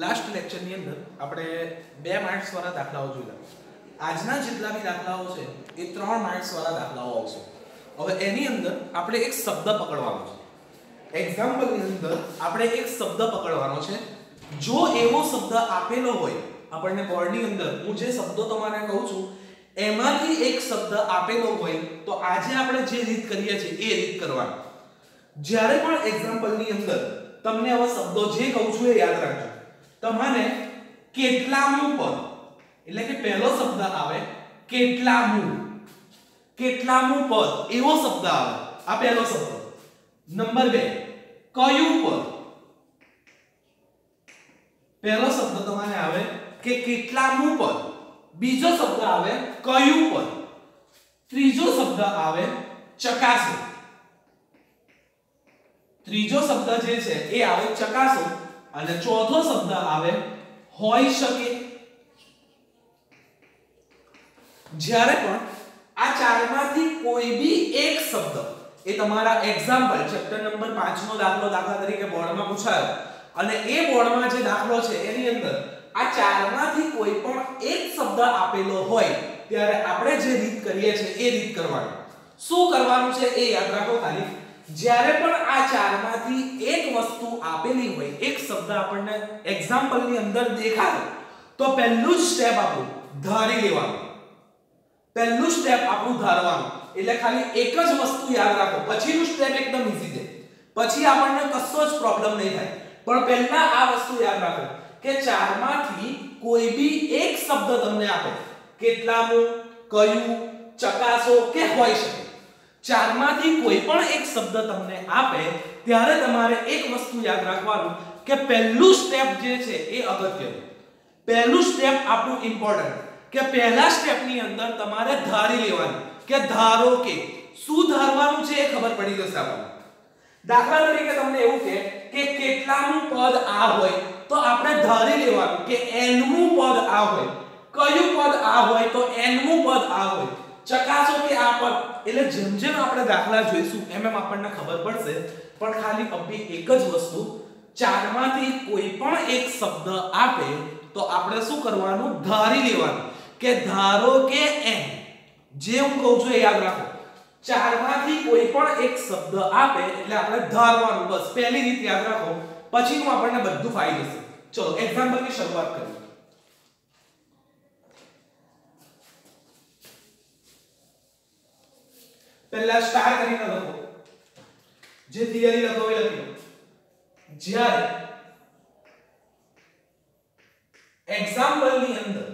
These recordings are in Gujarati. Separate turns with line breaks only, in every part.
લાસ્ટ લેક્ચરની અંદર આપણે બે માર્ક્સવાળા દાખલાઓ જોયા આજના જેટલા બી દાખલાઓ છે, એ ત્રણ માર્ક્સવાળા દાખલાઓ આવશે. હવે એની અંદર આપણે એક શબ્દ પકડવાનો છે. એક્ઝામ્પલની અંદર આપણે એક શબ્દ પકડવાનો છે. જો એવો શબ્દ આપેલો હોય, આપણને બોર્ડની અંદર, હું જે શબ્દો તમારે કહું છું, એમાંથી એક શબ્દ આપેલો હોય, તો આજે આપણે જે રીત કરીએ છીએ, એ રીત કરવાની. જ્યારે પણ એક્ઝામ્પલની અંદર તમને આવા શબ્દો જે કહું છું એ યાદ રાખજો. તમારે કેટલામું પદ? એટલે કે પહેલો શબ્દ આવે કેટલામું. કેટલામું પદ? એવો શબ્દ આવે. આ પહેલો શબ્દ. નંબર 2 કયું પદ? પહેલો શબ્દ તમારે આવે કે કેટલામું પદ? બીજો શબ્દ આવે કયું પદ? ત્રીજો શબ્દ આવે ચકાસો. ત્રીજો શબ્દ જે છે એ આવે ચકાસો. અને ચોથો શબ્દ આવે હોઈ શકે. જ્યારે પણ આ ચારમાંથી કોઈ બી એક શબ્દ, એ તમારા એક્ઝામ્પલ ચેપ્ટર નંબર 5 નો દાખલો દાખલા તરીકે બોર્ડમાં પૂછાયો, અને એ બોર્ડમાં જે દાખલો છે એની અંદર, આ ચારમાંથી કોઈ પણ એક શબ્દ આપેલો હોય, ત્યારે આપણે જે રીત કરીએ છીએ એ રીત કરવાની. શું કરવાનું છે એ યાદ રાખો ખાલી. જ્યારે પણ આ ચારમાંથી એક વસ્તુ આપેલી હોય, એક શબ્દ આપણને એક્ઝામ્પલની અંદર દેખાય તો પહેલું જ સ્ટેપ આપણું ધારી લેવાનું. પહેલું સ્ટેપ આપણું ધારવાનું. એટલે ખાલી એક જ વસ્તુ યાદ રાખો, પછીનું સ્ટેપ એકદમ ઈઝી છે. પછી આપણને કશો જ પ્રોબ્લેમ નહીં થાય. પણ પહેલા આ વસ્તુ યાદ રાખો કે ચારમાંથી કોઈ બી એક શબ્દ તમને આપે, કેટલામું, કયું, ચકાસો કે હોઈ શકે. ચારમાંથી કોઈ પણ એક શબ્દ તમને આપે, ત્યારે તમારે એક વસ્તુ યાદ રાખવાનું કે પહેલું સ્ટેપ જે છે એ અગત્યનું. પહેલું સ્ટેપ આપણું ઇમ્પોર્ટન્ટ કે પહેલા સ્ટેપની અંદર તમારે ધારી લેવાનું કે ધારો કે, શું ધારવાનું છે એ ખબર પડી જશે આપણને. દાખલા તરીકે તમને એવું કહે કે કેટલાનું પદ આ હોય તો આપણે ધારી લેવાનું કે nમું પદ આ હોય. કયું પદ આ હોય તો nમું પદ આ હોય. ચકાસો કે આ પદ. એટલે જેમ જેમ આપણે દાખલા જોઈશું, એમ એમ આપણને ખબર પડશે. પણ ખાલી અભી એક જ વસ્તુ, ચારમાંથી કોઈ પણ એક શબ્દ આપે, તો આપણે શું કરવાનું? ધારી લેવાનું કે ધારો કે n જે હું કહું છું એ યાદ રાખો. ચારમાંથી કોઈ પણ એક શબ્દ આપે, એટલે આપણે ધારવાનું. બસ, પહેલી રીત યાદ રાખો. પછીનું આપણને બધું ફાઈ જશે ચલો એક્ઝામ્પલની શરૂઆત કરીએ. પહેલા સ્ટાર કરીને લખો જે થિયરી લખો એ લખો જ્યારે એક્ઝામ્પલની અંદર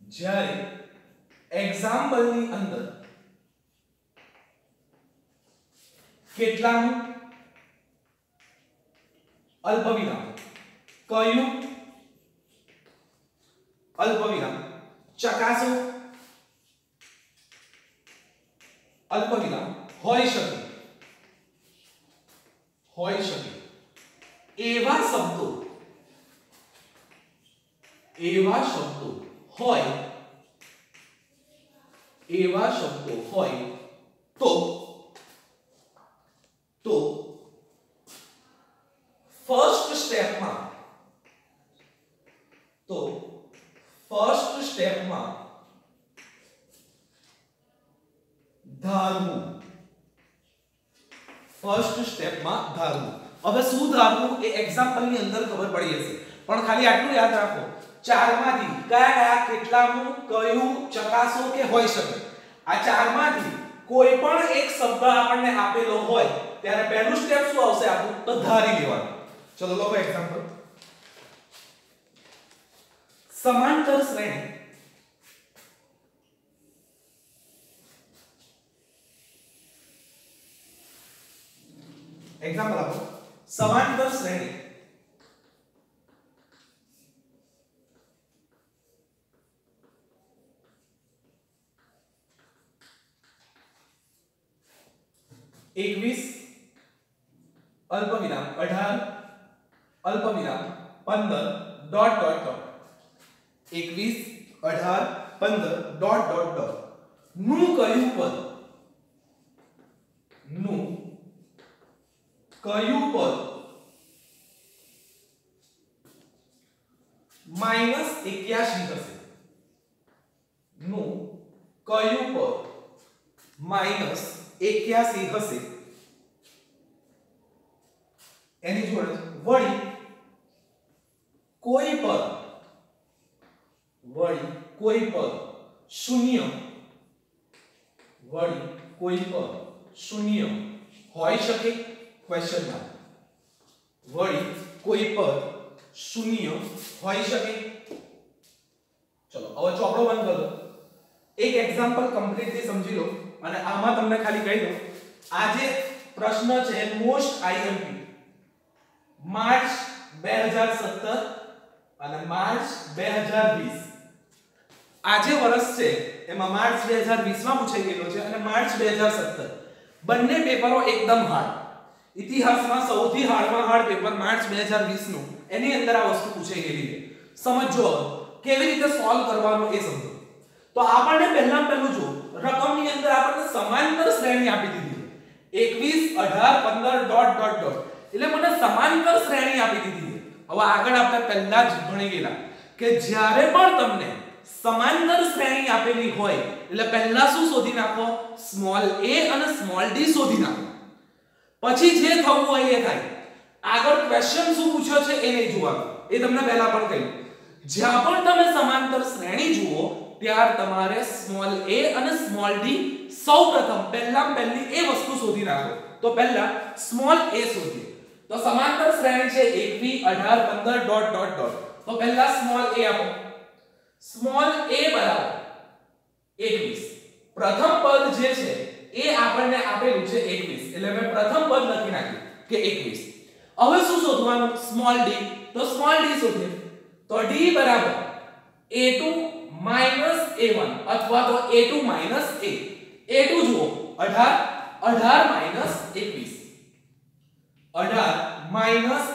જ્યારે એક્ઝામ્પલની અંદર કેટલાનું અલ્પવિરામ કયું અલ્પવિરામ ચકાસો અલ્પવિરામ. હોઈ શકે. હોઈ શકે. એવા શબ્દો. એવા શબ્દો હોય. એવા શબ્દો હોય તો તો ફર્સ્ટ સ્ટેપમાં તો ફર્સ્ટ સ્ટેપમાં ધારવું ફર્સ્ટ સ્ટેપમાં ધારવું હવે શું ધારવું એ એક્ઝામ્પલની અંદર ખબર પડી જશે પણ ખાલી આટલું યાદ રાખો, ચારમાંથી કયા કયા કેટલામું કયું ચકાસો કે હોઈ શકે. આ ચારમાંથી કોઈ પણ એક શબ્દ આપણને આપેલો હોય, ત્યારે પહેલું સ્ટેપ શું આવશે આપણું? તો ધારી લેવાનું. ચલો લો એક્ઝામ્પલ સમાંતર શ્રેણી. એક્ઝામ્પલ આપો. સમાંતર શ્રેણી એકવીસ અલ્પવિરામ અઢાર અલ્પવિરામ પંદર ડોટ ડોટ ડોટ એકવીસ અઢાર પંદર ડોટ ડોટ ડોટનું કયું પદનું કયું પદ? માઇનસ એક્યાસી હશે. નું, કયું પદ? માઇનસ એક્યાસી હશે. એની જોડે વળી, કોઈ પદ, વળી કોઈ પદ શૂન્ય, વળી કોઈ પદ શૂન્ય હોઈ શકે. ક્વેશ્ચન માર્ક વળી કોઈ પદ શૂન્ય હોઈ શકે. ચલો, હવે ચોપડો બંધ કરો. એક એક્ઝામ્પલ કમ્પ્લીટલી સમજી લો અને આમાં તમને ખાલી કહી દઉં. આ જે પ્રશ્ન છે મોસ્ટ આઈએમપી માર્ચ 2017 અને માર્ચ 2020 આ જે વર્ષ છે, એમાં માર્ચ 2020 માં પૂછાઈ ગયેલો છે અને માર્ચ 2017 બંને પેપરો એકદમ હાર્ડ ઇતિહાસમાં સૌથી હાર્ડમાં હાર્ડ પેપર માર્ચ 2020 નું એની અંદર આ વસ્તુ પૂછાઈ ગયેલી છે. સમજો કેવી રીતે સોલ્વ કરવાનું એ સમજો. તો આપણને પહેલા પહેલું જો રકમની અંદર આપણને સમાંતર શ્રેણી આપી દીધી 21 18 15 ડોટ ડોટ ડોટ એટલે મને સમાંતર શ્રેણી આપી દીધી હવે આગળ આપણે પહેલા જ ભણી ગયેલા કે જ્યારે પણ તમને સમાંતર શ્રેણી આપેલી હોય, એટલે પહેલા શું શોધી નાખો? સ્મોલ a અને સ્મોલ d શોધી નાખો. પછી જે થવું હોય એ થાય. આગળ ક્વેશ્ચન શું પૂછ્યો છે એ નહીં જોવાનું. એ તમને પહેલા પણ કહ્યું જ્યાં પણ તમે સમાંતર શ્રેણી જુઓ, ત્યાર તમારે સ્મોલ a અને સ્મોલ d સૌપ્રથમ પહેલા પહેલી એ વસ્તુ શોધી નાખો. તો પહેલા સ્મોલ a શોધીએ. તો સમાંતર શ્રેણી છે 21 18 15 ડોટ ડોટ ડોટ તો પહેલા સ્મોલ a આપો. સ્મોલ a બરાબર 21 પ્રથમ પદ જે છે એ આપણને આપેલું છે 21 એટલે મેં પ્રથમ પદ લખી નાખ્યું કે 21 હવે શું શોધવાનું? Small d. તો સ્મોલ d શોધીએ તો d બરાબર a2 a1 અથવા તો a2 a. A2 જુઓ. 18 18 21 18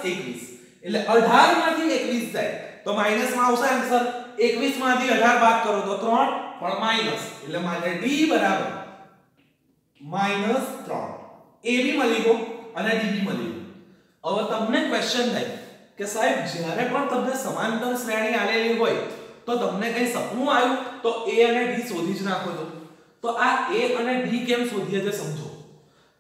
21 એટલે 18 માંથી 21 જાય. તો માઇનસમાં આવશે આન્સર 21 માંથી 18 બાદ કરો તો 3 પણ માઇનસ એટલે મારે d બરાબર માઇનસ ત્રણ. એબી મળી ગયો અને ડીબી મળી ગયો. હવે તમને ક્વેશ્ચન થાય કે સાહેબ, જ્યારે પણ તમને સમાંતર શ્રેણી આલેલી હોય, તો તમને કઈ સપનું આવ્યું? તો એ અને ડી શોધી જ નાખો તો. તો આ એ અને ડી કેમ શોધીએ છે સમજો.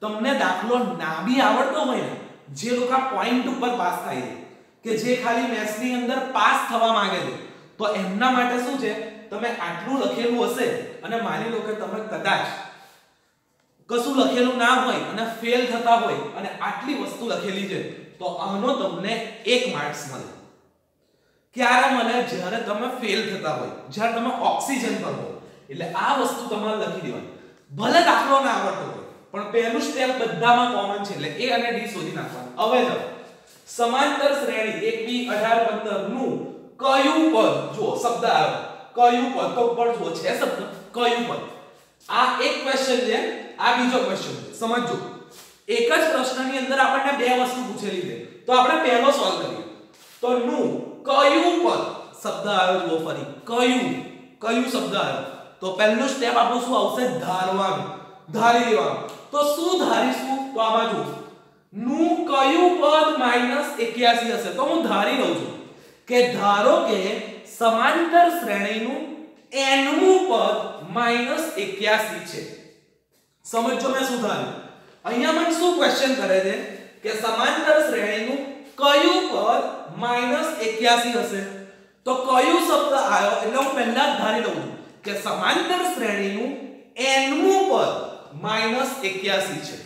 તમને દાખલો ના બી આવડતો હોય ને, જે લોકો પોઈન્ટ ઉપર પાસ થાય છે, કે જે ખાલી મેથ્સની અંદર પાસ થવા માંગે છે, તો એમના માટે શું છે? તમે આટલું લખેલું હશે અને માની લો કે તમે કદાચ કશું લખેલું ના હોય અને ફેલ થતા હોય અને આટલી વસ્તુ લખેલી છે, તો આનો તમને એક માર્ક્સ મળે. ક્યારે મળે? જ્યારે તમે ફેલ થતા હોય, જ્યારે તમે ઓક્સિજન પર હો. એટલે આ વસ્તુ તમારે લખી દેવાની. ભલે દાખલો ના આવડતો હોય, પણ પહેલું સ્ટેપ બધામાં કોમન છે. એટલે a અને d શોધી નાખવાનું. હવે જો સમાંતર શ્રેણી 1 2 18 15 નું કયું પદ? જો શબ્દ આવે. કયું પદ? તો ઉપર જો છે શબ્દ. કયું પદ? આ એક ક્વેશ્ચન છે. આ બીજો ક્વેશ્ચન સમજજો. સમજો એક જ પ્રશ્નની અંદર આપણને બે વસ્તુ પૂછેલી છે. તો આપણે પહેલો સોલ્વ કરીએ. તો નું, કયું પદ? શબ્દ આવ્યો જુઓ ફરી. કયું? કયું શબ્દ આવ્યો? તો પહેલું સ્ટેપ આપણું શું આવશે? ધારવાનું. ધારી લેવાનું. તો શું ધારીશું? તો આમાં જો નું, કયું પદ માઇનસ 81 હશે? તો હું ધારી લઉં છું કે ધારો કે સમાંતર શ્રેણીનું nમું પદ માઇનસ 81 છે. સમજો મેં શું ધાર્યું અહીંયા મને શું ક્વેશ્ચન કરે છે કે સમાંતર શ્રેણીનું કયું પદ માઇનસ 81 હશે તો કયું શબ્દ આવ્યો એટલે હું પહેલા જ ધારી લઉં છું કે સમાંતર શ્રેણીનું nમું પદ માઇનસ 81 છે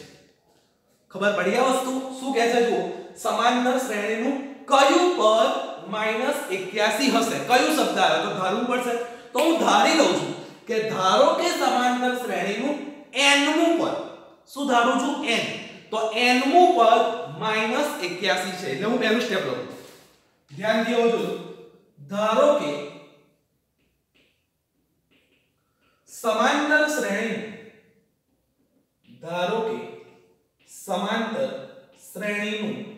ખબર પડી આ વસ્તુ શું કહે છે જુઓ સમાંતર શ્રેણીનું કયું પદ માઇનસ 81 હશે કયું શબ્દ આવ્યો તો ધારવું પડશે તો હું ધારી લઉં છું કે ધારો કે સમાંતર શ્રેણીનું nમું પદ. શું ધારું છું? n. તો nમું પદ માઇનસ 81 છે. એટલે હું પહેલું સ્ટેપ લઉં. ધ્યાન દેવો જો. ધારો કે સમાંતર શ્રેણી ધારો કે સમાંતર શ્રેણીનું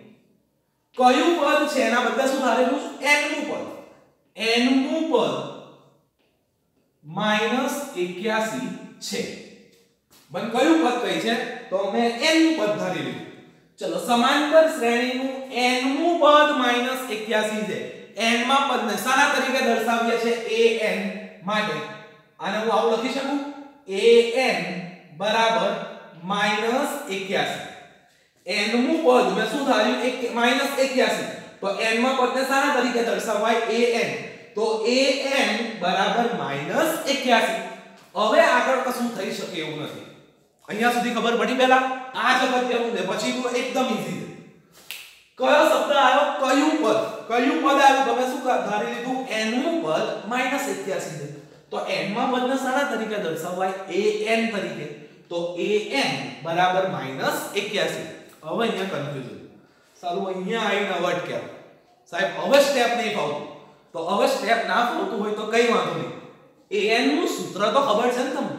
કયું પદ છે? એના બદલે શું ધારેલું છે? નું પદ. nમું પદ માઇનસ 81 છે. મને કયું પદ કઈ છે? તો મેં n નું પદ ધારી લીધું. ચલો, સમાંતર શ્રેણીનું n મું પદ માઇનસ 81 છે. N માં પદને સારા તરીકે દર્શાવીએ છે an માટે. આને હું આવું લખી શકું? An બરાબર -81 n મું પદ મેં શું ધાર્યું? એક -81 તો n માં પદને સારા તરીકે દર્શાવાય an તો an બરાબર -81 હવે આગળ કશું થઈ શકે એવું નથી. અહીંયા સુધી ખબર પડી પહેલા? આ જ અગત્યનું ને પછી તો એકદમ ઈઝી છે. કયો શબ્દ આવ્યો? કયું પદ? કયું પદ આવ્યું? તમે શું ધારી લીધું? N નું પદ -81 છે. તો n માં પદને શાના તરીકે દર્શાવાય? An તરીકે. તો an બરાબર -81 હવે અહીંયા કન્ફ્યુઝન સારું, અહીંયા આવીને હવે અટક્યા સાહેબ, હવે સ્ટેપ નહીં ફાવતું. તો હવે સ્ટેપ ના ફાવતું હોય તો કઈ વાંધો નહીં. An નું સૂત્ર તો ખબર છે ને તમને?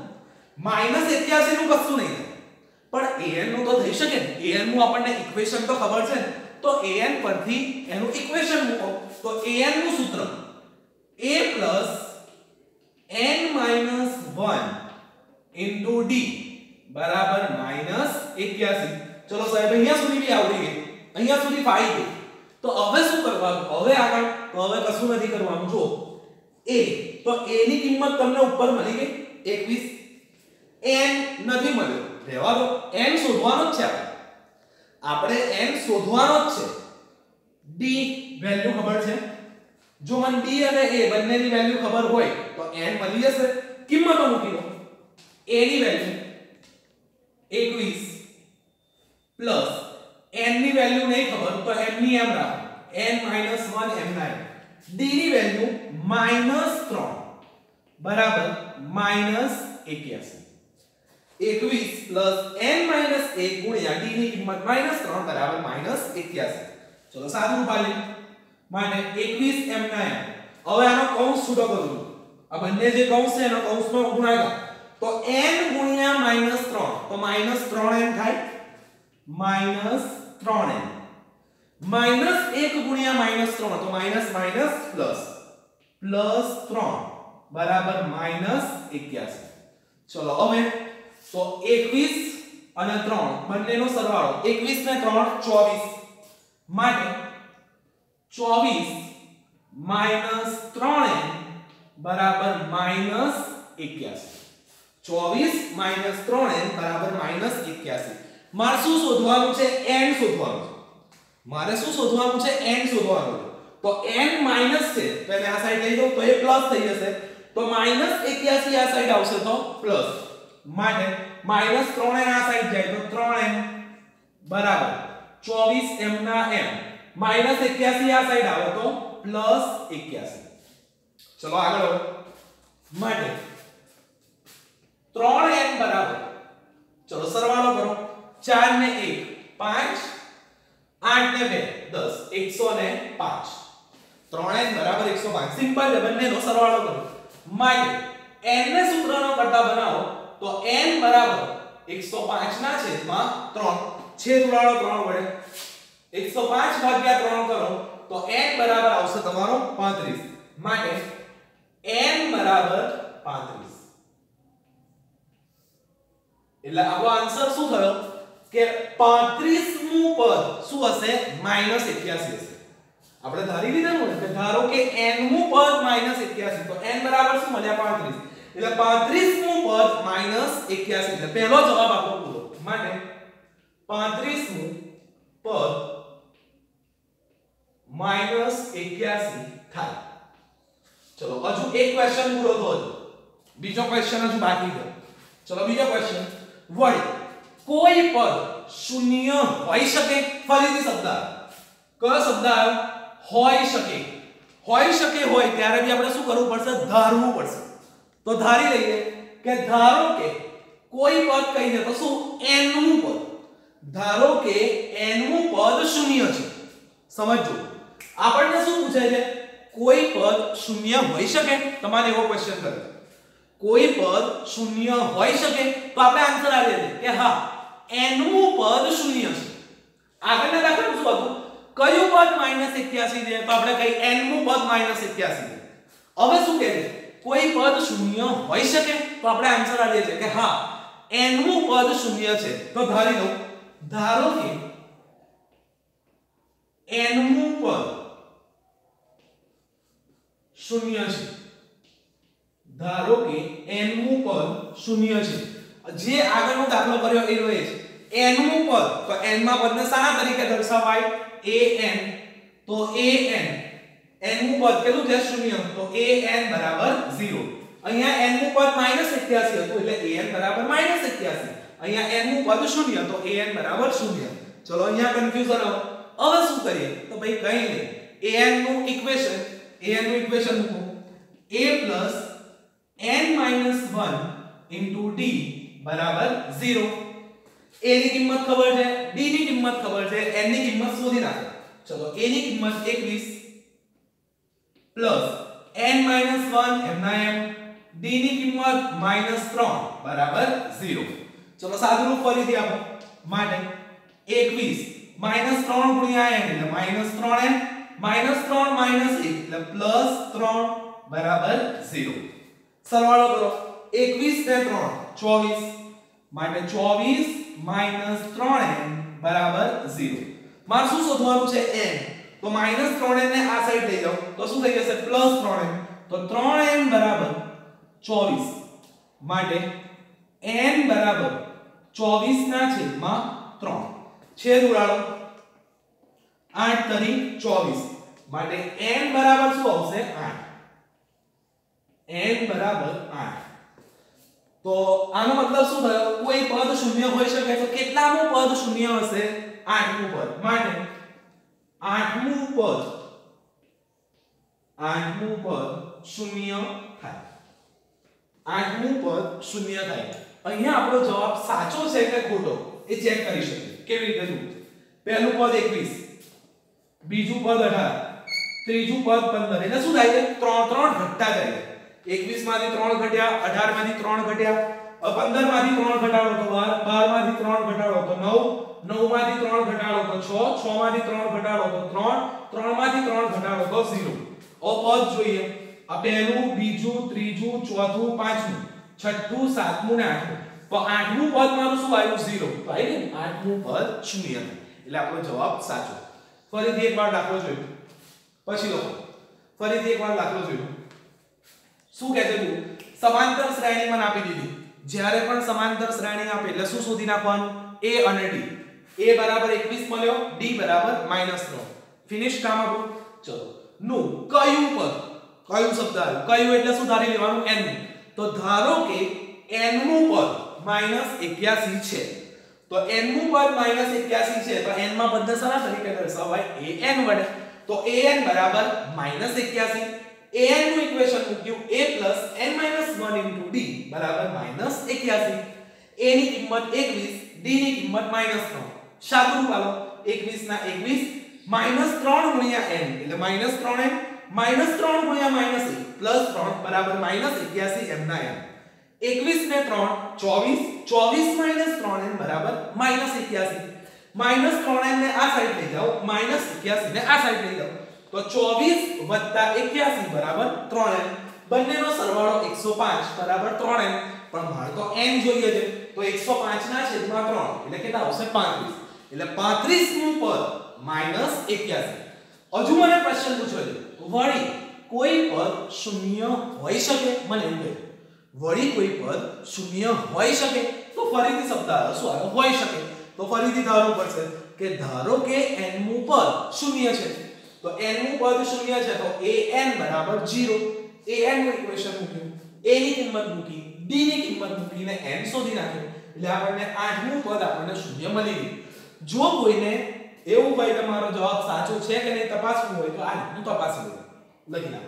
-81 નું કશું નહીં. થાય પણ an નું તો થઈ શકે. ને an નું આપણને ઇક્વેશન તો ખબર છે ને. તો an પરથી એનું ઇક્વેશન મૂકો. તો an નું સૂત્ર. A n 1 d બરાબર -81 ચલો સાહેબ, અહીંયા સુધી બી આવડી ગઈ. અહીંયા સુધી ફાઈ ગઈ. તો હવે શું કરવાનું? હવે આગળ? તો હવે કશું નથી કરવાનું. જો a, તો a ની કિંમત તમને ઉપર મળી ગઈ. 21 n નથી મળ્યો. રહેવા દો. N શોધવાનો જ છે આપણે. n શોધવાનો જ છે. D વેલ્યુ ખબર છે? જો મને d અને a બંનેની વેલ્યુ ખબર હોય, તો n મળી જશે. કિંમતો મૂકી દો. A ની વેલ્યુ 21 પ્લસ n ની વેલ્યુ નહીં ખબર, તો m ની એમ રાખો. N 1 m9 d ની વેલ્યુ -3 બરાબર? -81 21 n 1 ગુણ્યા d ની કિંમત -3 બરાબર -81 ચલો સાદું પાલી માટે 21 m9 હવે આનો કૌંસ છૂટો કરું આ બંને જે કૌંસ છે એનો કૌંસમાં ગુણાકાર. તો n ગુણ્યા -3 તો -3n થાય? માઇનસ ત્રણ એમ. માઇનસ એક ગુણ્યા માઇનસ ત્રણ. તો માઇનસ માઇનસ પ્લસ. પ્લસ ત્રણ. બરાબર માઇનસ એક્યાસી. ચલો હવે તો એકવીસ અને ત્રણ, બંનેનો સરવાળો. એકવીસ ને ત્રણ, ચોવીસ. માટે ચોવીસ માઇનસ ત્રણ એમ બરાબર માઇનસ એક્યાસી. ચોવીસ માઇનસ ત્રણ એમ બરાબર માઇનસ એક્યાસી. મારે શું શોધવાનું છે? n શોધવાનું છે. મારે શું શોધવાનું છે? n શોધવાનું છે. તો n માઇનસ છે, તો એને આ સાઈડ લઈ જાઉં, તો એ પ્લસ થઈ જશે. તો માઇનસ 81 આ સાઈડ આવશે તો પ્લસ માટે માઇનસ 3n આ સાઈડ જાય તો 3n બરાબર 24m ના m માઇનસ 81 આ સાઈડ આવે તો પ્લસ 81 ચલો આગળ માટે 3n બરાબર ચલો સરવાળો કરો 4 ને 1 5 8 ને 2 10 105 3n બરાબર 105 સિમ્પલ છે બંનેનો સરવાળો કરો માટે n ને સૂત્રનો કરતા બનાવો તો n બરાબર 105 ના છેદમાં 3 છેદ ઉડાડો 3 વડે. 105 ભાગ્યા 3 કરો, તો n બરાબર આવશે તમારો 35 માટે n બરાબર 35 એટલે આપણો આન્સર શું થયો? કે 35મું પદ શું હશે? -81 હશે. આપણે ધારી લીધું ને કે ધારો કે n મું પદ -81 તો n બરાબર શું મળ્યા 35 એટલે 35મું પદ -81 એટલે પહેલો જવાબ આપણો પૂરો માટે 35મું પદ -81 થાય ચલો હજુ એક ક્વેશ્ચન પૂરો થયો બીજો ક્વેશ્ચન હજુ બાકી છે ચલો બીજો ક્વેશ્ચન વળી કોઈ પદ શૂન્ય હોઈ શકે ફરીથી શબ્દ કયો શબ્દ આવ્યો હોઈ શકે હોઈ શકે હોય ત્યારે બી આપણે શું કરવું પડશે ધારવું પડશે તો ધારી લઈએ કે ધારો કે કોઈ પદ કહી દે તો શું? N નું પદ. ધારો કે n નું પદ શૂન્ય છે. સમજો આપણને શું પૂછે છે? કોઈ પદ શૂન્ય હોઈ શકે? તમારે એવો ક્વેશ્ચન કરે કોઈ પદ શૂન્ય હોઈ શકે? તો આપણે આન્સર આપી દઈએ કે હા, n નું પદ શૂન્ય છે. આગળના દાખલામાં શું હતું? કયું પદ -81 છે? તો આપણે કહી n નું પદ -81 છે. હવે શું કહે છે? કોઈ પદ શૂન્ય હોઈ શકે? તો આપણે આન્સર આ દે કે હા n નું પદ શૂન્ય છે. તો ધારી લો, ધારો કે n નું પદ શૂન્ય છે. ધારો કે n નું પદ શૂન્ય છે. જે આગળનો દાખલો કર્યો એ રહે છે. n નું પદ, તો n માં પદને શાના તરીકે દર્શાવાય. an તો an n મું પદ કેટલું છે શૂન્ય તો an બરાબર 0 અહીંયા n મું પદ -81 હતું એટલે an બરાબર -81 અહીંયા n નું પદ શૂન્ય તો an બરાબર શૂન્ય ચલો અહીંયા કન્ફ્યુઝન હવે શું કરીએ તો ભાઈ કઈ નહીં an નું ઇક્વેશન an નું ઇક્વેશન મૂકો a n 1 d બરાબર 0 a ની કિંમત ખબર છે d ની કિંમત ખબર છે n ની કિંમત શોધી નાખો ચલો a ની કિંમત 21 n 1 એમના એમ d ની કિંમત -3 બરાબર 0 ચલો સાદુરૂપ ફરીથી આપો. માટે 21 3 ગુણ્યા n એટલે -3n -3 1 એટલે +3 બરાબર 0 સરવાળો કરો. 21 ને 3 24 માટે 24 3n બરાબર 0 મારે શું શોધવાનું છે? n તો -3n ને આ સાઈડ લઈ જાઓ. તો શું થઈ જશે? +3n તો 3n બરાબર 24 માટે n બરાબર 24 ના છેદમાં 3 છેદ ઉડાડો. 8 તરી 24 માટે n બરાબર શું આવશે? 8 n બરાબર 8 તો આનો મતલબ શું થયો? કોઈ પદ શૂન્ય હોઈ શકે તો કેટલામું પદ શૂન્ય હશે? આઠમું પદ. માટે આઠમું પદ આઠમું પદ શૂન્ય થાય આઠમું પદ શૂન્ય થાય અહીંયા આપણો જવાબ સાચો છે કે ખોટો? એ ચેક કરી શકીએ. કેવી રીતે જુઓ પહેલું પદ 21 બીજું પદ 18 ત્રીજું પદ 15 એટલે શું થાય છે? ત્રણ ત્રણ ઘટતા જાય 21 માંથી 3 ઘટ્યા 18 માંથી 3 ઘટ્યા 15 માંથી 3 ઘટાડો તો 12 12 માંથી 3 ઘટાડો તો 9 9 માંથી 3 ઘટાડો તો 6 6 માંથી 3 ઘટાડો તો 3 3 માંથી 3 ઘટાડો તો 0 ઓ પદ જોઈએ। આ પહેલું, બીજું, ત્રીજું, ચોથું, પાંચમું, છઠ્ઠું, સાતમું ને આઠમું. તો આઠમું પદ મારું શું આવ્યું? 0 તો આવી ને? આઠમું પદ શૂન્ય. એટલે આપણો જવાબ સાચો. ફરીથી એકવાર દાખલો જોયો. પછી લખો. ફરીથી એકવાર દાખલો જોયો. શું કહે છે તું? સમાંતર શ્રેણીમાં આપી દીધી. જ્યારે પણ સમાંતર શ્રેણી આપે, એટલે શું શોધી નાખવાનું? A અને d. A બરાબર 21 મળ્યો, d બરાબર -3 ફિનિશ કામ આપણું? ચલો. નું, કયું પદ? કયું શબ્દ આવ્યું? કયું એટલે શું ધારી લેવાનું? N. તો ધારો કે n નું પદ -81 છે. તો n નું પદ -81 છે, તો n માં પદને શાના તરીકે દર્શાવાય an વડે. તો an બરાબર -81 an નું ઇક્વેશન મૂક્યું a n 1 d બરાબર -81 a ની કિંમત 21 d ની કિંમત -3 સાદુરૂપ આલો 21 ના 21 3 ગુણ્યા n, એટલે -3n -3 ગુણ્યા -1 3 બરાબર -81 m ના m 21 ને 3 24 24 3n બરાબર -81 3n ને આ સાઈડ લઈ જાઓ -81 ને આ સાઈડ લઈ જાઓ તો 24 81 બરાબર? 3n બંનેનો સરવાળો 105 બરાબર? 3n પણ મારે તો n જોઈએ છે. તો 105 ના છેદમાં 3 એટલે કેટલા આવશે? 35 એટલે 35 નું પદ -81 હજુ મને પ્રશ્ન પૂછ્યો છે. વળી કોઈ પદ શૂન્ય હોઈ શકે? મને એમ કહે. વળી કોઈ પદ શૂન્ય હોઈ શકે? તો ફરીથી શબ્દ આવ્યો શું આવ્યો હોઈ શકે. તો ફરીથી ધારવું પડશે કે ધારો કે n નું પદ શૂન્ય છે. તો n નું પદ શૂન્ય છે, તો an બરાબર 0 an નું ઇક્વેશન મૂક્યું, a ની કિંમત મૂકી, d ની કિંમત મૂકીને n શોધી નાખ્યું. એટલે આપણને 8 નું પદ આપણને શૂન્ય મળી ગયું. જો કોઈને એવું ભાઈ તમારો જવાબ સાચો છે કે નહીં તપાસવું હોય, તો આ હું તપાસી લઉં લખી નાખું.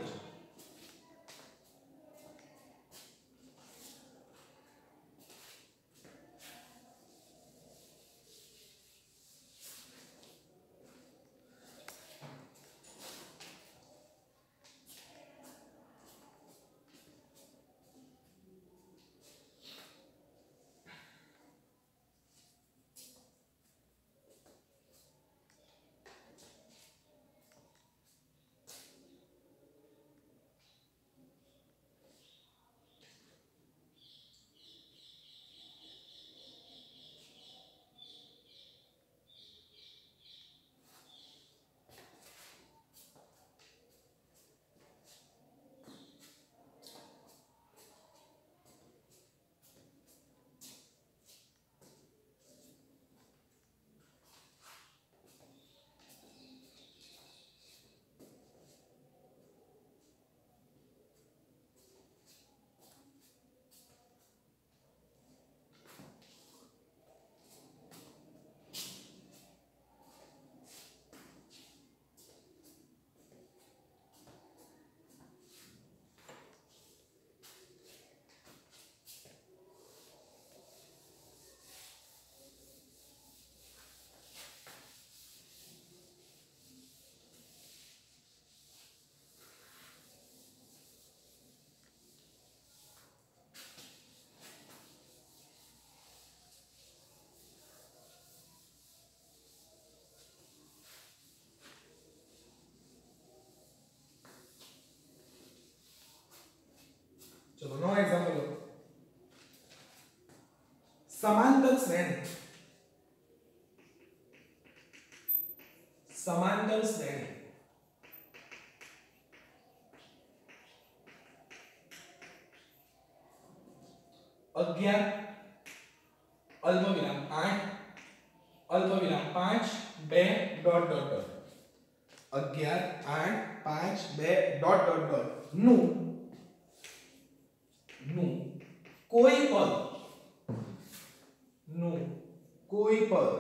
શ્રેણી સમાંતર શ્રેણી અગિયાર અલ્પ વિરામ આઠ અલ્પ વિરામ પાંચ બે ડોટ ડોટ ડોટ અગિયાર આઠ પાંચ બે ડોટ ડોટ ડોટનું નું કોઈ પદનું કોઈ પદ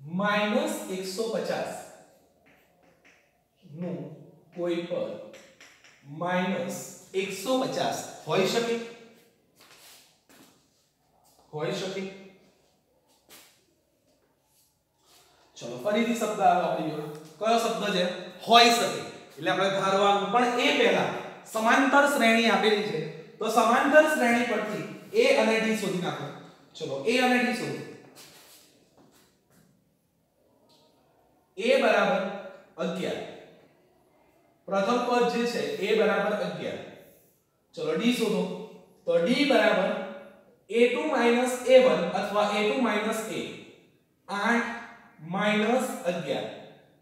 માઇનસ એકસો પચાસનું કોઈ પદ માઇનસ એકસો પચાસ હોઈ શકે હોઈ શકે ચલો ફરીથી શબ્દ આવ્યો આપણી જોડે કયો શબ્દ છે હોઈ શકે એટલે આપણે ધારવાનું પણ એ પહેલા સમાંતર શ્રેણી આપેલી છે. તો સમાંતર શ્રેણી પરથી a અને d શોધી નાખો. ચલો, a અને d શોધો. A બરાબર 11 પ્રથમ પદ જે છે, a બરાબર 11 ચલો, d શોધો. તો d બરાબર a2 a1 અથવા a2 a. 8 માઇનસ 11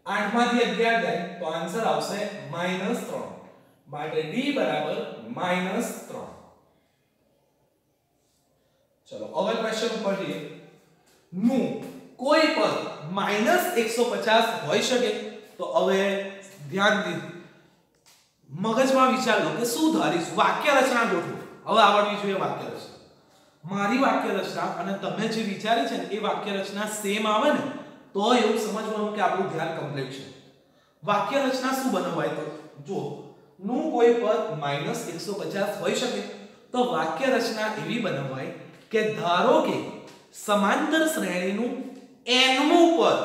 8 માંથી 11 જાય, તો આન્સર આવશે માઇનસ 3 માટે d બરાબર માઇનસ 3 ચલો, હવે ક્વેશ્ચન ઉપર જઈએ. નું કોઈ પદ માઇનસ 150 હોઈ શકે? તો હવે ધ્યાન દી. મગજમાં વિચાર લો કે શું ધારીશું? વાક્ય રચના ગોઠવો. હવે આવડવી જોઈએ વાક્ય રચના મારી વાક્ય રચના અને તમે જે વિચારી છે ને, એ વાક્ય રચના સેમ આવે ને, તો એવું સમજવાનું કે આપણું ધ્યાન કમ્પ્લીટ છે. વાક્ય રચના શું બનાવાય તો? જો નું કોઈ પદ માઇનસ એકસો પચાસ હોઈ શકે. તો વાક્ય રચના એવી બનાવાય કે ધારો કે સમાંતર શ્રેણીનું nમું પદ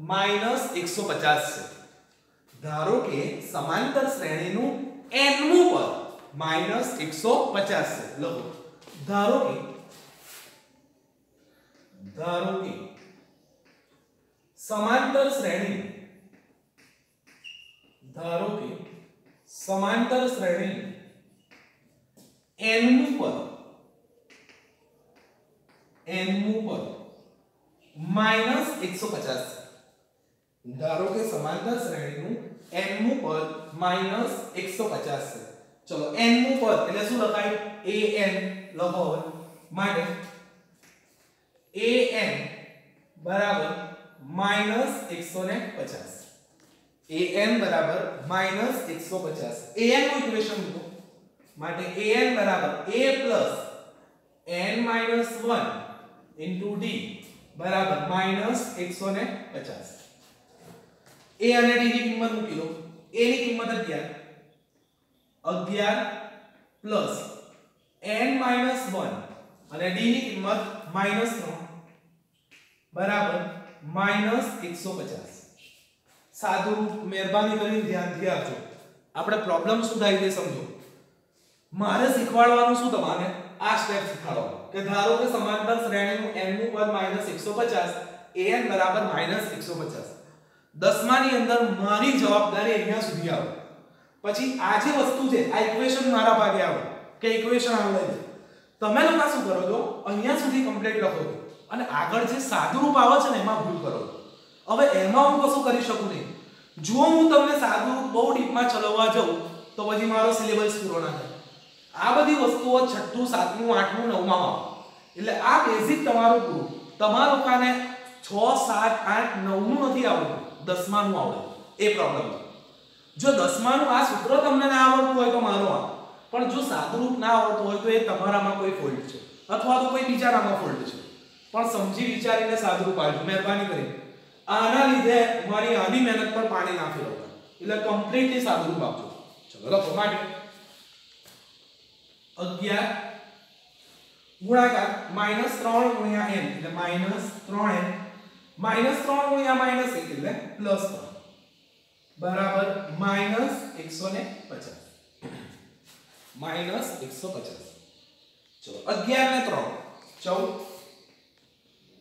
માઇનસ એકસો પચાસ છે. ધારો કે સમાંતર શ્રેણીનું nમું પદ માઇનસ એકસો પચાસ છે. લખો. ધારો કે ધારો કે સમાંતર શ્રેણી, ધારો કે સમાંતર શ્રેણી n નું પદ, n નું પદ માઇનસ 150 ધારો કે સમાંતર શ્રેણીનું n નું પદ માઇનસ 150 છે. ચલો, n નું પદ, એટલે શું લખાય? An લખો હવે. માટે an બરાબર માઇનસ 150 an બરાબર માઇનસ 150 an નું ઇક્વેશન મૂકો માટે an બરાબર a plus n minus 1 into d બરાબર માઇનસ 150 a અને d ની કિંમત મૂકી દો a ની કિંમત 11 11 પ્લસ n માઇનસ 1 અને d ની કિંમત માઇનસ 3 બરાબર માઇનસ 150 સાદું રૂપ મહેરબાની કરીને ધ્યાનથી આપજો. આપણે પ્રોબ્લેમ શું થાય તે સમજો. મારે શીખવાડવાનું શું તમારે? આ સ્ટેપ શીખવાડો. કે ધારો કે સમાંતર શ્રેણીનું n નું પદ -150 an બરાબર -150 દસમાની અંદર મારી જવાબદારી અહીંયા સુધી આવે. પછી આ જે વસ્તુ છે, આ ઇક્વેશન મારા ભાગે આવે. કે ઇક્વેશન આવડે છે તમે લોકો શું કરો છો? અહીંયા સુધી કમ્પ્લીટ લખો છો. અને આગળ જે સાદું રૂપ આવે છે ને, એમાં ભૂલ કરો હવે એમાં હું કશું કરી શકું નહીં. જો હું તમને સાદું બહુ ડીપમાં ચલાવવા જાઉં, તો પછી મારો સિલેબસ પૂરો ના થાય. આ બધી વસ્તુઓ છઠ્ઠું, સાતમું, આઠમું, નવમાં આવે એટલે આ બેઝિક તમારું પૂરું તમારો કાને છ, સાત, આઠ નવમું નથી આવડતું. દસમાનું આવડે. એ પ્રોબ્લેમ જો દસમાનું આ સૂત્ર તમને ના આવડતું હોય તો મારો આ. પણ જો સાદુરૂપ ના આવડતું હોય તો એ તમારામાં કોઈ ફોલ્ટ છે. અથવા તો કોઈ બીજાનામાં ફોલ્ટ છે. પણ સમજી વિચારીને સાદુરૂપ આવજો મહેરબાની કરી આના લીધે મારી આની મહેનત પર પાણી ના ફેરવતા એટલે કમ્પ્લીટલી સાદુરૂપ આપજો ચલો લખો માટે 11 ગુણાકાર માઇનસ 3 ગુણ્યા n, એટલે માઇનસ 3n માઇનસ 3 ગુણ્યા માઇનસ 1 એટલે પ્લસ 3 બરાબર માઇનસ 150 માઇનસ 150 ચલો 11 ને 3 14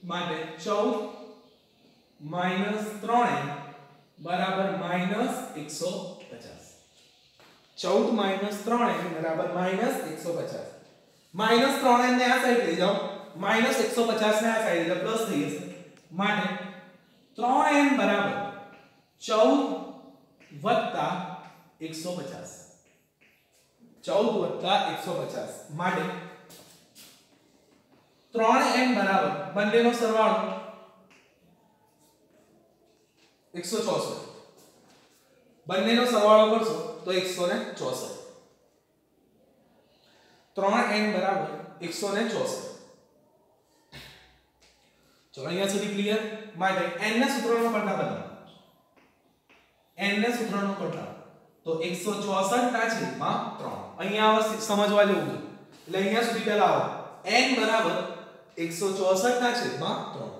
માટે 14 માઇનસ 3n બરાબર માઇનસ 150 14 માઇનસ 3n બરાબર માઇનસ 150 માઇનસ 3n ને આ સાઈડ લઈ જાઓ માઇનસ 150 ને આ સાઈડ એટલે પ્લસ થઈ જશે। માટે 3n બરાબર 14 વત્તા 150 14 વત્તા 150 માટે 3n બરાબર બંનેનો સરવાળો 164 બંનેનો સરવાળો કરશો તો 164 3n બરાબર 164 ચલો, અહીંયા સુધી ક્લિયર માટે n ના સૂત્રનો કરતા બનાવો n ના સૂત્રનો કરતા તો 164 ના છેદમાં 3 અહીંયા આવા સમજવા જેવું છે. એટલે અહીંયા સુધી પહેલા આવો. n બરાબર 164 ના છેદમાં 3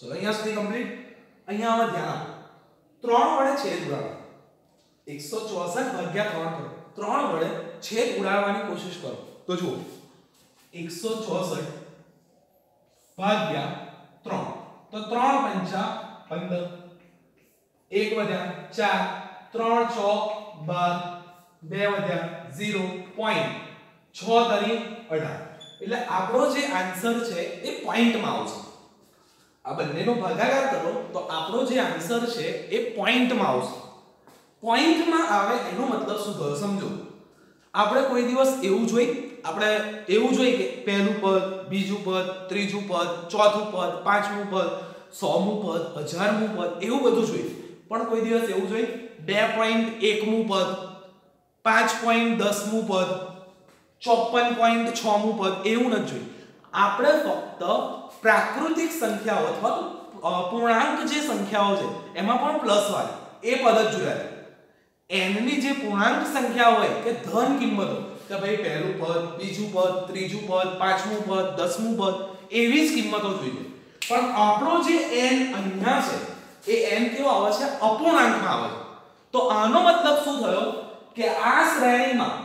ચલો, અહીંયા સુધી કમ્પ્લીટ અહીંયા આમાં ધ્યાન આપો. 3 વડે છેદ ઉડાડો. 164 ભાગ્યા 3 કરો. 3 વડે છેદ ઉડાડવાની કોશિશ કરો. તો જુઓ 164 ભાગ્યા 3 તો 3 પંચા 15 1 વધ્યા 4 3 6 12 2 વધ્યા 0 પોઈન્ટ 6 તરી 18 એટલે આપણો જે આન્સર છે એ પોઈન્ટમાં આવશે. આ બંનેનો ભાગાકાર કરો તો આપણો જે આન્સર છે એ પોઈન્ટમાં આવશે. પોઈન્ટમાં આવે એનો મતલબ શું? થયો સમજો. આપણે કોઈ દિવસ એવું જોઈ, આપણે એવું જોઈ કે પહેલું પદ, બીજું પદ, ત્રીજું પદ, ચોથું પદ, પાંચમું પદ, સોમું પદ, હજારમું પદ, એવું બધું જોઈ. પણ કોઈ દિવસ એવું જોઈ, બે પોઈન્ટ એકમું પદ, પાંચ પોઈન્ટ દસમું પદ, ચોપન પોઈન્ટ છમું પદ, એવું નથી જોયું આપણે ફક્ત પ્રાકૃતિક સંખ્યાઓ અથવા પૂર્ણાંક જે સંખ્યાઓ છે, એમાં પણ પ્લસ વાળી, એ પદ જોયા n ની જે પૂર્ણાંક સંખ્યા હોય, કે ધન કિંમતો, કે ભાઈ પહેલું પદ, બીજું પદ, ત્રીજું પદ, પાંચમું પદ, દસમું પદ, એવી જ કિંમતો જોઈએ પણ આપણો જે n અહીંયા છે, એ n કેવો આવે છે? અપૂર્ણાંકમાં આવે તો આનો મતલબ શું થયો? કે આ શ્રેણીમાં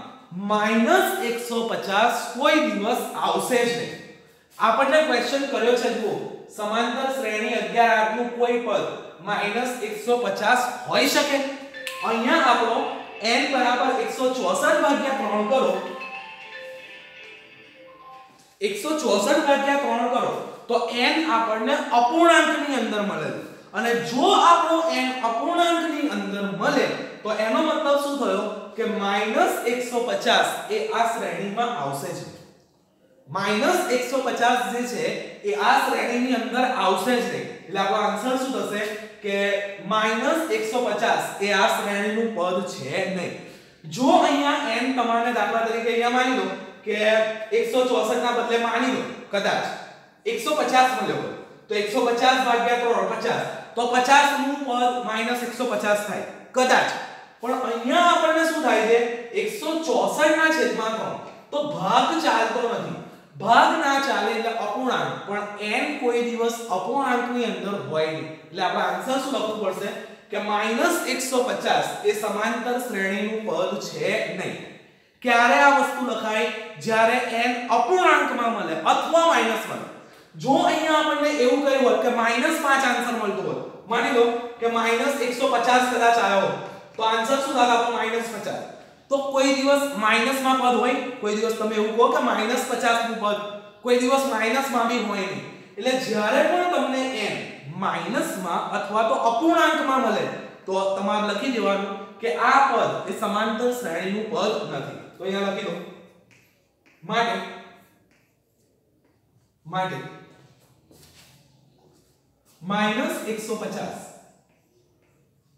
માઇનસ 150 કોઈ દિવસ આવશે જ નહીં. આપણને ક્વેશ્ચન કર્યો છે, જુઓ. સમાંતર શ્રેણી 11 નું કોઈ પદ માઇનસ 150 હોઈ શકે. અહીંયા આપણો n બરાબર 164 ભાગ્યા 3 કરો. 164 ભાગ્યા 3 કરો, તો n આપણને અપૂર્ણાંકની અંદર મળે. અને જો આપણો n અપૂર્ણાંકની અંદર મળે, તો એનો મતલબ શું થયો? કે -150 એ આ શ્રેણીમાં આવશે જ. માઇનસ 150 જે છે, એ આ શ્રેણીની અંદર આવશે જ નહીં. એટલે આપણો આન્સર શું થશે? કે માઇનસ 150 એ આ શ્રેણીનું પદ છે નહીં. જો અહીંયા n તમારે દાખલા તરીકે અહીંયા માની લો કે 164 ના બદલે માની લો, કદાચ. 150 મળ્યો તો 150 ભાગ્યા 3 50 તો 50 નું પદ માઇનસ 150 થાય. કદાચ. પણ અહીંયા આપણને શું થાય છે? 164 ના છેદમાં 3 તો ભાગ ચાલતો નથી. ભાગ ના ચાલે એટલે અપૂર્ણાંક. પણ n કોઈ દિવસ અપૂર્ણાંકની અંદર હોય નહીં. એટલે આપણે આન્સર શું લખવું પડશે? કે -150 એ સમાંતર શ્રેણીનું પદ છે નહીં. ક્યારે આ વસ્તુ લખાય? જ્યારે n અપૂર્ણાંકમાં મળે અથવા માઇનસ મળે. જો અહીંયા આપણને એવું કહ્યું હોત કે -5 આન્સર મળતો હોત, માની લો કે -150 કદાચ આવ્યો તો આન્સર શું થાય આપણો -50 તો કોઈ દિવસ માઈનસમાં પદ હોય કોઈ દિવસ તમે એવું કહો કે -50 નું પદ કોઈ દિવસ માઈનસમાં બી હોય નહીં એટલે જ્યારે પણ તમને n માઈનસમાં અથવા તો અપૂર્ણાંકમાં મળે તો તમારે લખી દેવાનું કે આ પદ એ સમાંતર શ્રેણીનું પદ નથી તો અહીંયા લખી દો માટે માટે માઇનસ 150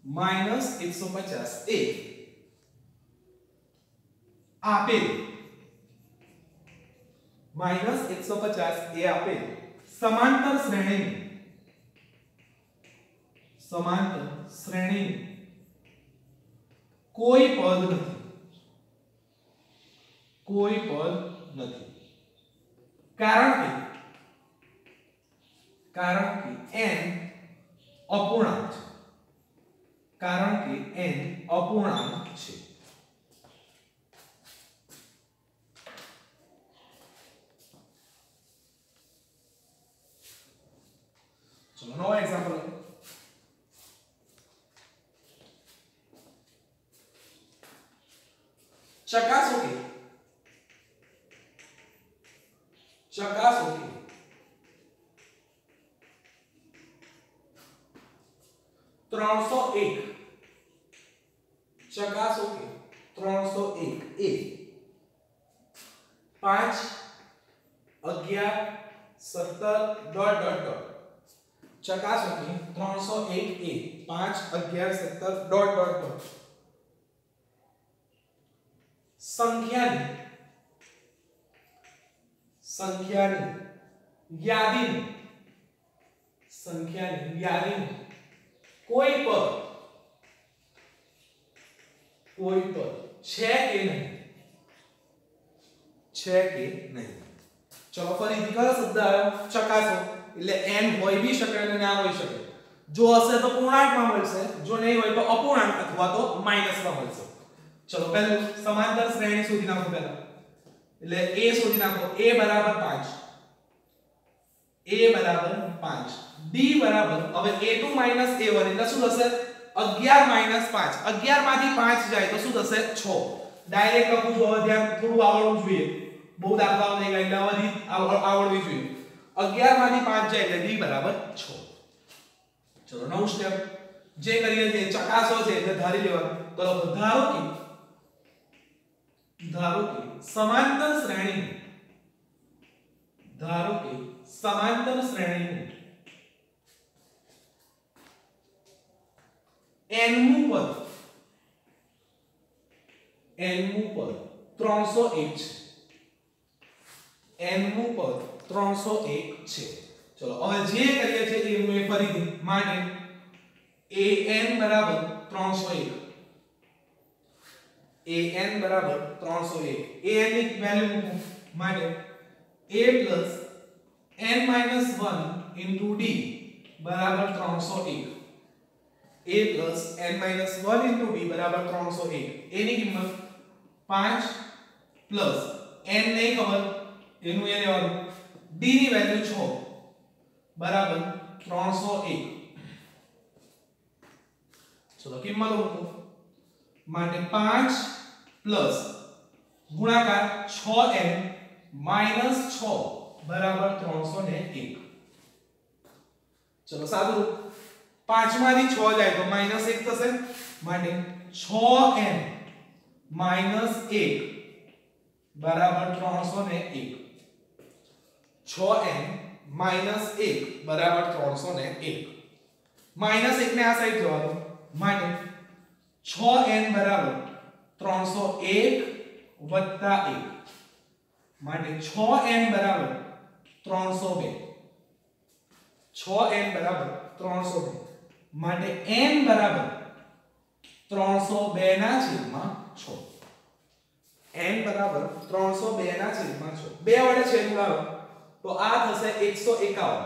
માઇનસ 150 એ આપેલ માઇનસ 150 એ આપેલ સમાંતર શ્રેણી સમાંતર શ્રેણી કોઈ પદ નથી કોઈ પદ નથી કારણ કે કારણ કે n અપૂર્ણાંક છે કારણ કે n અપૂર્ણાંક છે no example चकासोगे चकासोगे त्रण सौ एक चकासोगे त्रण सौ एक ए पाँच अग्यार सत्तर, dot dot dot. Dot dot ચકાસો કે ત્રણસો એક એ પાંચ અગિયાર સત્તર ડોટ ડોટ ડોટ સંખ્યાની સંખ્યાની યાદીની સંખ્યાની યાદીની કોઈ પદ કોઈ પદ છે કે નહીં છે કે નહીં ચલો ફરીથી કયો શબ્દ આવ્યો ચકાસો એટલે n હોય બી શકે અને ના હોઈ શકે. જો હશે તો પૂર્ણાંકમાં મળશે, જો નહીં હોય તો અપૂર્ણાંક અથવા તો માઈનસમાં મળશે. ચલો, પહેલું સમાંતર શ્રેણી શોધી નાખો પહેલા. એટલે a શોધી નાખો a બરાબર 5 a બરાબર 5 d બરાબર, હવે a2 a1 એટલે શું થશે? 11 5 11 માંથી 5 જાય તો શું થશે? 6 ડાયરેક્ટ લખું છું હવે ધ્યાન થોડું આવડવું જોઈએ. બહુ દાખલાઓ નહીં એટલે આવડી આવડવી જોઈએ. 11 માંથી 5 જાય એટલે d બરાબર 6 ચલો નવું સ્ટેપ જે કરીએ છીએ, ચકાસો છે એટલે ધારી લેવાનું. તો લખો, ધારો કે ધારો કે સમાંતર શ્રેણી ધારો કે સમાંતર શ્રેણી n મું પદ, n મું પદ 301 છે. n મું પદ 301 છે. ચલો, હવે જે કરીએ છીએ એ હું એ ફરીથી માટે an બરાબર 301 an બરાબર 301 an ની વેલ્યુ મૂકો માટે a n 1 into d બરાબર 301 a n 1 into d બરાબર 301 a ની કિંમત 5 પ્લસ n નહીં ખબર, એનું એ લેવાનું d ની વેલ્યુ 6 બરાબર 301 ચલો, કિંમત મૂકો? માટે 5 પ્લસ ગુણાકાર 6n માઇનસ 6 બરાબર 301 ચલો, સાદું પાંચમાંથી 6 જાય તો માઇનસ 1 થશે. માટે 6n માઇનસ 1 બરાબર 301 6n માઇનસ 1 બરાબર 301 માઇનસ 1 ને આ સાઈડ જવા દો માટે 6n બરાબર 301 વત્તા 1 માટે 6n બરાબર 302 6n બરાબર 302 માટે n બરાબર 302 ના છેદમાં 6 n બરાબર 302 ના છેદમાં 6 બે વડે છેદ ઉડાડો તો આ થશે 151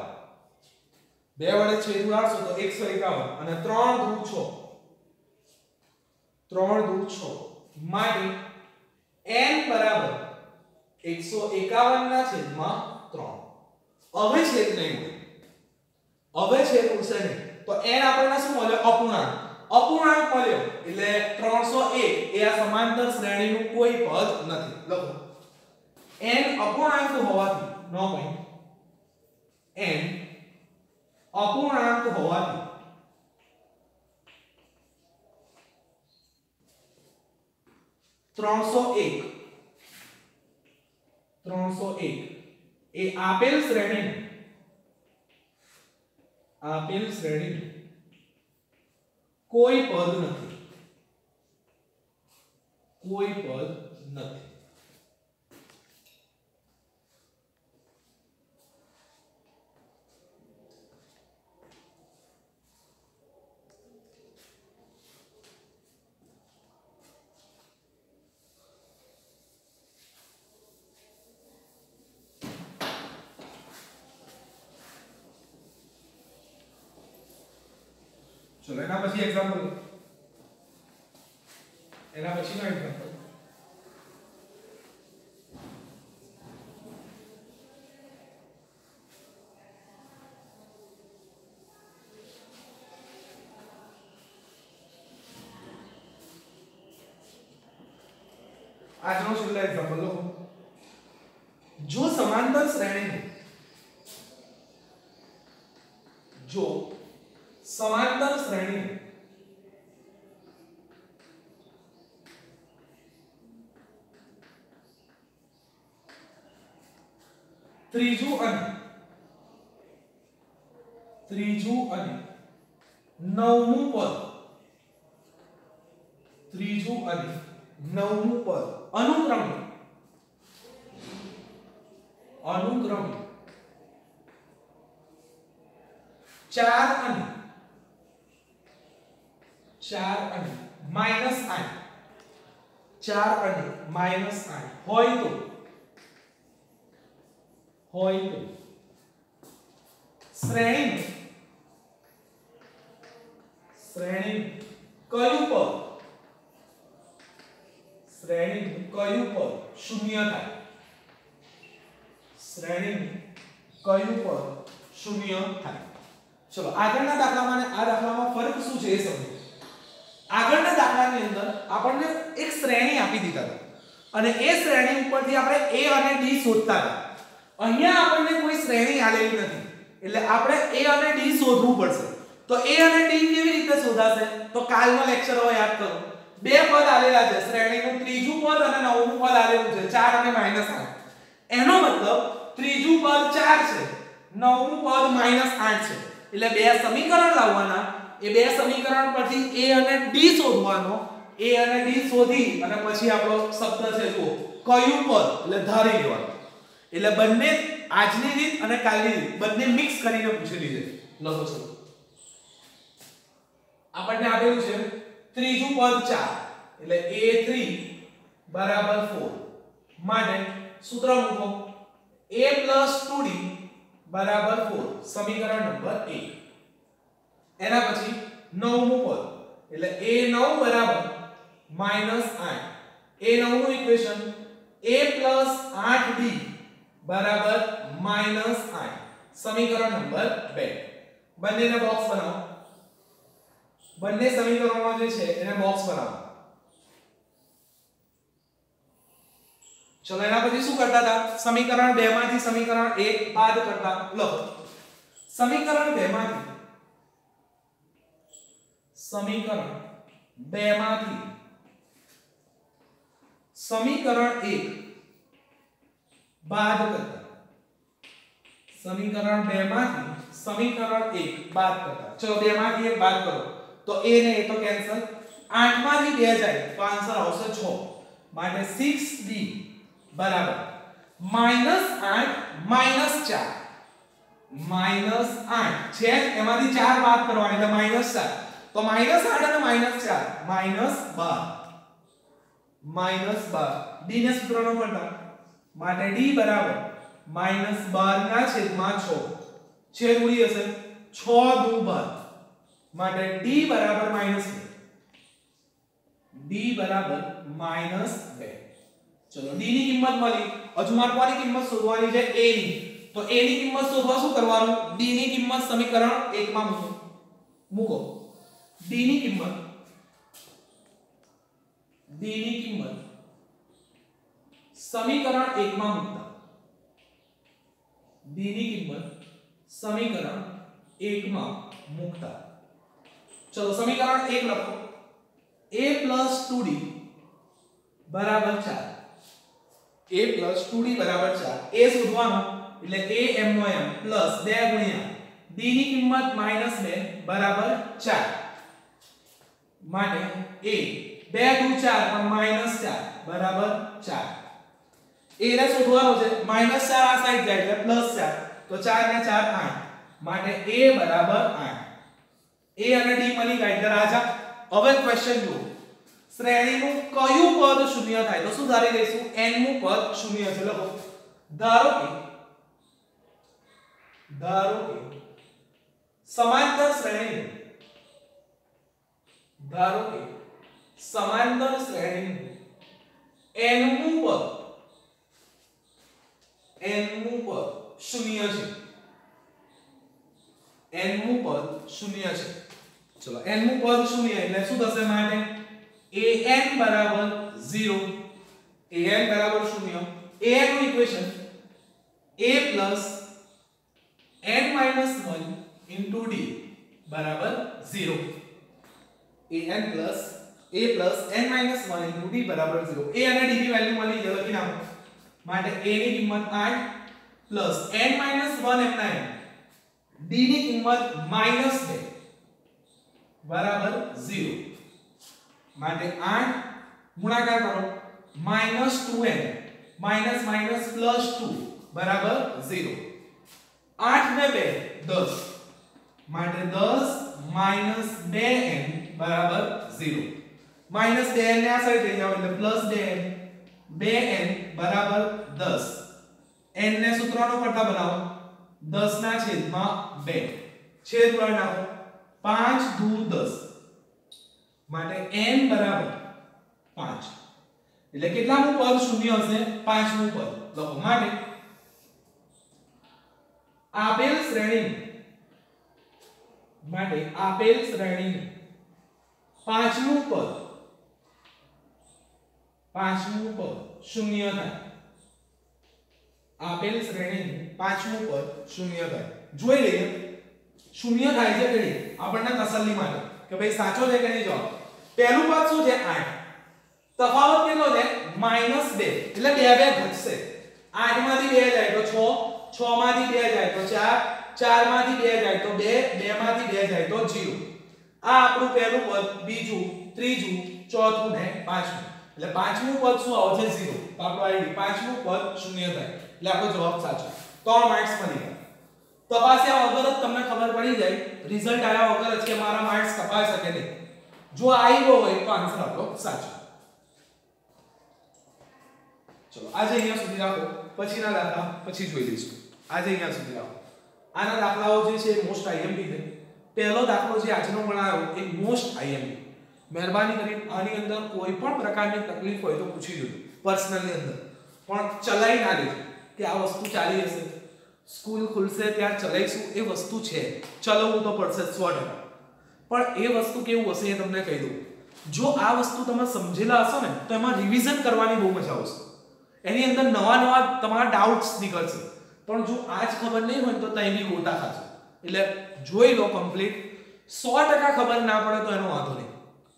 બે વડે છેદ ઉડાડશો તો 151 અને 3 દૂ 6 3 દૂ 6 માટે n બરાબર 151 ના છેદમાં 3 હવે છેદ નહીં હોય. હવે છેદ ઉડશે નહીં. તો n આપણને શું મળ્યો? અપૂર્ણાંક. અપૂર્ણાંક મળ્યો એટલે 301 એ આ સમાંતર શ્રેણીનું કોઈ પદ નથી. લખો. n અપૂર્ણાંક હોવાથી નો point. N અપૂર્ણાંક હોવાથી ત્રણસો એક ત્રણસો એક, એ આપેલ શ્રેણી આપેલ શ્રેણી કોઈ પદ નથી. કોઈ પદ નથી. ચલો એના પછી એક્ઝામ્પલ એના પછીનો એક્ઝામ્પલ આજનો છેલ્લો એક્ઝામ્પલ લખો જો સમાંતર શ્રેણીનું જો સમાંતર શ્રેણીનું ત્રીજું અને ત્રીજું અને નવમું પદ. ત્રીજું અને નવમું પદ. અનુક્રમે. અનુક્રમે. ચાર અને ચાર અને માઇનસ આઠ. ચાર અને માઇનસ આઠ. હોય તો હોય તો શ્રેણી શ્રેણી કયું પદ શ્રેણી કયું પદ શૂન્ય થાય શ્રેણી કયું પદ શૂન્ય થાય? ચલો, આગળના દાખલામાં આ દાખલામાં ફરક શું છે એ સમજો. આગળના દાખલાની અંદર આપણને એક શ્રેણી આપી દીધા હતા. અને એ શ્રેણી ઉપરથી આપણે a અને d શોધતા હતા. અહીંયા આપણને કોઈ શ્રેણી આલેલી નથી. એટલે આપણે a અને d શોધવું પડશે. તો a અને d કેવી રીતે શોધાશે? તો કાલનો લેક્ચર હવે યાદ કરો. બે પદ આલેલા છે. શ્રેણીનું ત્રીજું પદ અને નવમું પદ આલેલું છે. 4 અને -8 એનો મતલબ ત્રીજું પદ 4 છે. નવમું પદ -8 છે. એટલે બે સમીકરણ લાવવાના. એ બે સમીકરણ પરથી a અને d શોધવાનો. a અને d શોધી અને પછી આપણો શબ્દ છે જુઓ. કયું પદ? એટલે ધારી લેવાનું. એટલે બંને આજની રીત અને કાલની રીત. બંને મિક્સ કરીને પૂછેલી છે લખો છો આપણને આપેલું છે ત્રીજું પદ 4 એટલે a3 બરાબર 4 માટે સૂત્ર મૂકો. A 2d બરાબર 4 સમીકરણ નંબર 1 એના પછી નવમું પદ, એટલે a9 બરાબર -8 a9 નું ઇક્વેશન a 8d બરાબર -8 સમીકરણ નંબર 2 બંનેને બોક્સ બનાવો. બંને સમીકરણો જે છે, એને બોક્સ બનાવો. ચલો એના પછી શું કરતા હતા સમીકરણ 2 માંથી સમીકરણ 1 બાદ કરતા લખો સમીકરણ 2 માંથી સમીકરણ 2 માંથી સમીકરણ 1 બાદ કરતા સમીકરણ 2 માંથી સમીકરણ 1 બાદ કરતા ચલો 2 માંથી 1 બાદ કરો તો a ને એ તો કેન્સલ 8 માંથી 2 જાય તો આન્સર આવશે 6 માટે 6d બરાબર -8 -4 -8 છે એમાંથી 4 બાદ કરવાની એટલે -4 તો -8 અને -4 -12 -12 d ને સૂત્રનો કરતા માટે d બરાબર -12 ના છેદમાં 6 છેદ ઉડી હશે 6 દુ 12 માટે d બરાબર -2 d બરાબર -2 ચલો d ની કિંમત મળી. હજુ મારે કોની કિંમત શોધવાની છે a ની. તો a ની કિંમત શોધવા શું કરવાનું? D ની કિંમત સમીકરણ 1 માં મૂકો. મૂકો. D ની કિંમત. D ની કિંમત. સમીકરણ 1 માં મૂકતા. D ની કિંમત સમીકરણ 1 માં મૂકતા. ચલો, સમીકરણ 1 લખો. A 2d બરાબર 4 a 2d બરાબર 4 a શોધવાનો એટલે a, m નો m 2 ગુણ્યા d ની કિંમત -2 બરાબર 4 માટે a. 2 દુ 4 પણ -4 બરાબર 4 a ને શોધવાનો છે -4 આ સાઈડ જાય એટલે +4 તો 4 ને 4 8 માટે a બરાબર 8 a અને d મળી ગયા એટલે રાજા હવે ક્વેશ્ચન જુઓ શ્રેણીનું કયું પદ શૂન્ય થાય? તો શું ધારી લઈશું? n મું પદ શૂન્ય છે. લખો. ધારો કે ધારો કે સમાંતર શ્રેણી ધારો કે સમાંતર શ્રેણી n મું પદ n મું પદ શૂન્ય છે. n મું પદ શૂન્ય છે. ચલો n મું પદ શૂન્ય, એટલે શું થશે માટે an બરાબર 0 an બરાબર 0 an નું equation a plus n minus 1 into d બરાબર 0 an plus a plus n minus 1 into d બરાબર 0 a અને d ની વેલ્યુ મળી ગઈ લખી નાખો માટે a ની કિંમત 8 plus n minus 1 એમ 9 d ની કિંમત minus 2 બરાબર 0 માટે 8 ગુણાકાર કરો. Minus 2n minus minus plus 2 બરાબર? 0 8 ને 2 10 માટે 10 minus 2n બરાબર? 0 minus 2n ને આ સાઈડ લઈ જાવ એટલે પ્લસ 2n 2n બરાબર? 10 n ને સૂત્રનો કરતા બનાવો. 10 ના છેદમાં 2 છેદ પર નાખો. 5 2 10 માટે n બરાબર 5 એટલે કેટલામું પદ? શૂન્ય હશે. પાંચમું પદ. લખો માટે આપેલ શ્રેણી માટે આપેલ શ્રેણી પાંચમું પદ. પાંચમું પદ શૂન્ય થાય. આપેલ શ્રેણી પાંચમું પદ શૂન્ય થાય. જોઈ લઈએ. શૂન્ય થાય છે કે આપણને તસલ્લી માટે. કે ભાઈ સાચો છે કે નહીં જવાબ? પહેલું પદ શું છે? 8 તફાવત કેટલો છે? -2 એટલે બે બે ઘટશે. 8 માંથી 2 જાય તો 6 6 માંથી 2 જાય તો 4 4 માંથી 2 જાય તો 2 2 માંથી 2 જાય તો 0 આ આપણું પહેલું પદ. બીજું, ત્રીજું, ચોથું ને પાંચમું. એટલે પાંચમું પદ શું આવશે છે? 0 તો આપણો આઈડી પાંચમું પદ શૂન્ય થાય. એટલે આપણો જવાબ સાચો. 3 માર્ક્સ મળી ગયા. તપાસ્યા વગર જ તમને ખબર પડી જાય. રિઝલ્ટ આવ્યા વગર જ કે મારા માર્ક્સ કપાઈ શકે નહીં. જો આવ્યો હોય તો આન્સર આપણો સાચો. ચલો, આજે અહીંયા સુધી રાખો, પછીના દાખલા પછી જોઈ લઈશું. આજે અહીંયા સુધી રાખો. આના દાખલાઓ જે છે મોસ્ટ આઈએમપી છે. પહેલો દાખલો જે આજનો ગણાયો એ મોસ્ટ આઈએમપી મહેરબાની કરીને આની અંદર કોઈ પણ પ્રકારની તકલીફ હોય તો પૂછી જોજો, પર્સનલની અંદર. પણ ચલાઈ ના લેજો કે આ વસ્તુ ચાલી હશે. સ્કૂલ ખુલશે, ત્યાં ચલાઈશું એ વસ્તુ છે. ચલાવવું તો પડશે 100% પણ એ વસ્તુ કેવું હશે એ તમને કહી દઉં. જો આ વસ્તુ તમે સમજેલા હશો ને, તો એમાં રિવિઝન કરવાની બહુ મજા આવશે. એની અંદર નવા નવા તમારા ડાઉટ્સ નીકળશે. પણ જો આજ ખબર નહીં હોય તો ત્યાં એની ગોટા ખાશે એટલે જોઈ લો કમ્પ્લીટ સો ટકા ખબર ના પડે તો એનો વાંધો નહીં.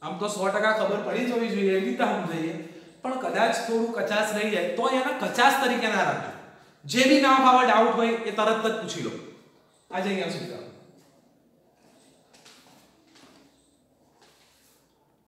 આમ તો સો ટકા ખબર પડી જવી જોઈએ એવી રીતે સમજાઈએ પણ કદાચ થોડું કચાસ રહી જાય, તો એના કચાસ તરીકે ના રાખજો. જે બી ના ભાવે ડાઉટ હોય એ તરત જ પૂછી લો. આજે અહીંયા સુધી